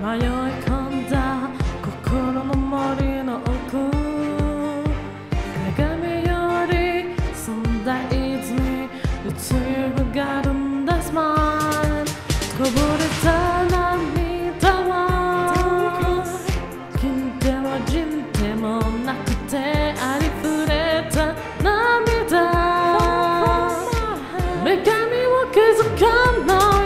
迷い込ん。だ心の森の奥鏡より澄ん。だ泉映り上がるん。だスマイルこぼれ Cause I come on